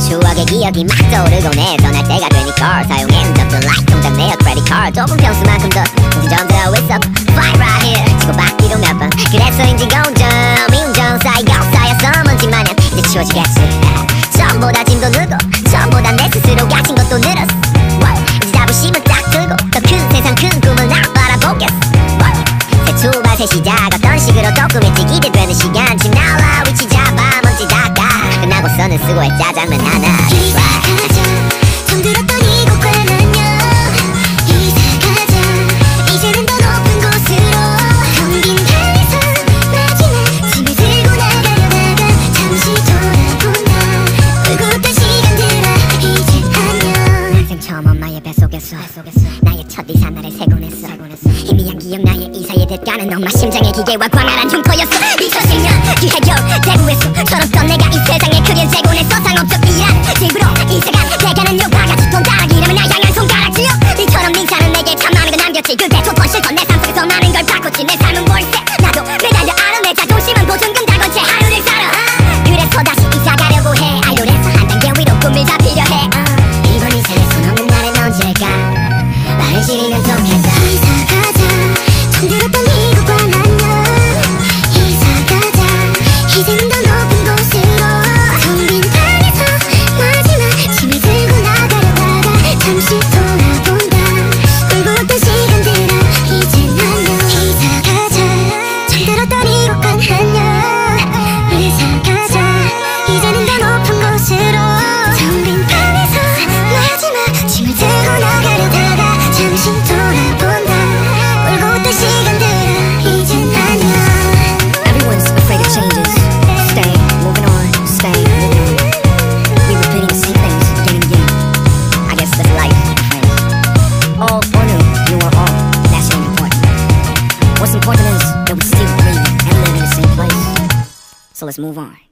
추억의 기억이 막 떠오르고 내 떠날 때가 되니까 사용엔 더 delight 통장 내역 credit card. 좁은 평수만큼 더 공전들 always up. Fly right here. 치고받기로 몇번. 그래서인지 공정 미운정 쌓여 쌓여 써먼지 마냥 이제 치워지겠어 전보다 희미한 기억 나의 인사에 대가는 엄마 심장의 기계와 광활한 흉터였어. 미쳐지면 기해요 대구에서 저런 So let's move on.